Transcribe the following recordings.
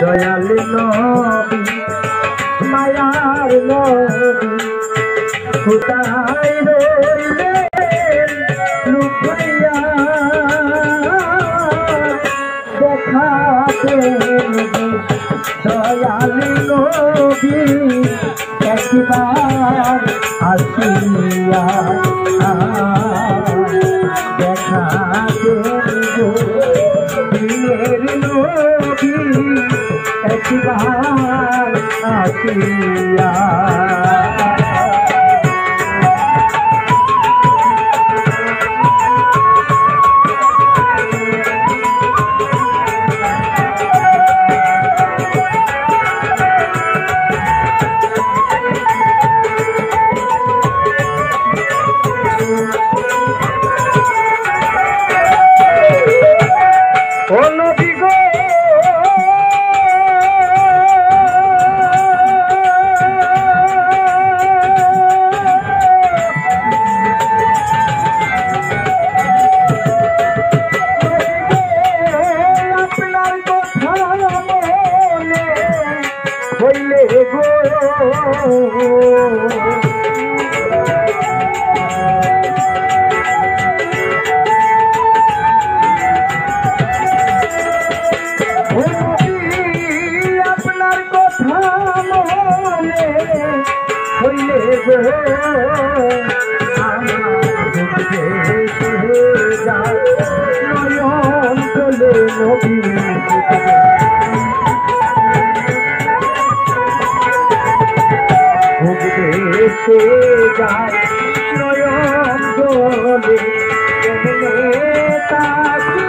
দয়াল নবী মায়ার নবী কোথায় রইলেন লুকাইয়া? দেখাতে দয়াল নবী একবার আসিয়া कया দেশে যায় নয়ন চলে তাকি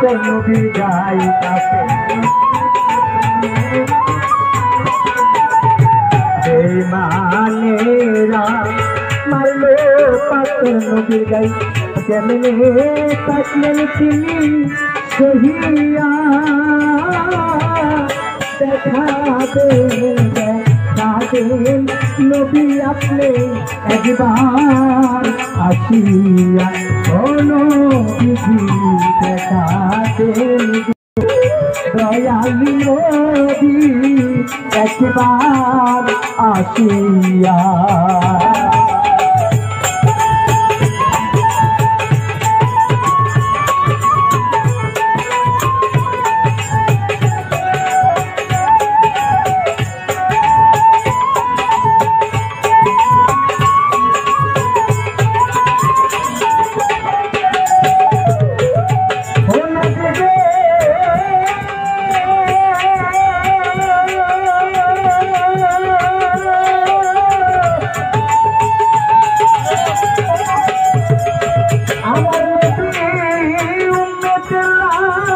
পাতে নবী যাই তাতে বেমানেরা মারলো পাতে নবী যাই কেমনে তাকলেন তিনি সহিয়া দেখাবেন দেখাবেন নবী আপনি একবার আসিয়া অনুবিধি দেখাবেন দয়ালি নবী একবার আসিয়া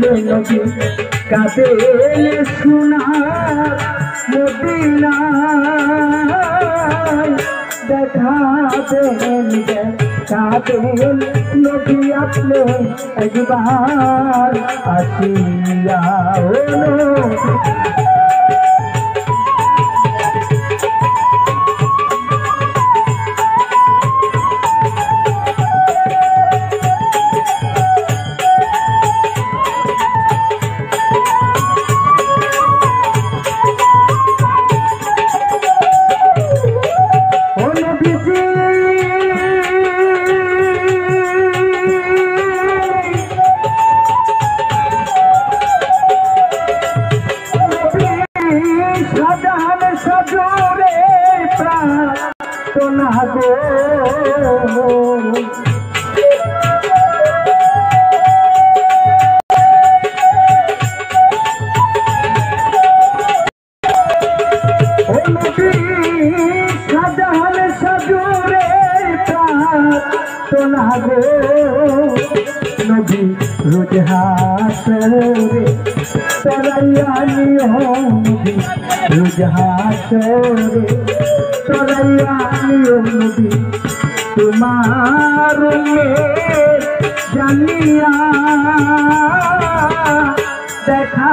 বলে নবী কাদের শোনা মদিনায় দেখা দেন কাদের নবী আপনি একবার আসিয়া প্রার্থনা গো ও নবী সাজান সজরে প্রার্থনা গো নবী রোজ হাসরে तरैयानी होंगी तुझा छोड़े तरैयानी होंगी। तुम्हार देखा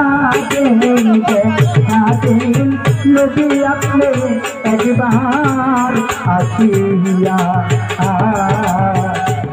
दिन लोगी आ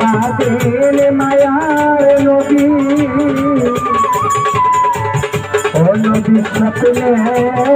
राधे माया नदी ओ नदी सपने है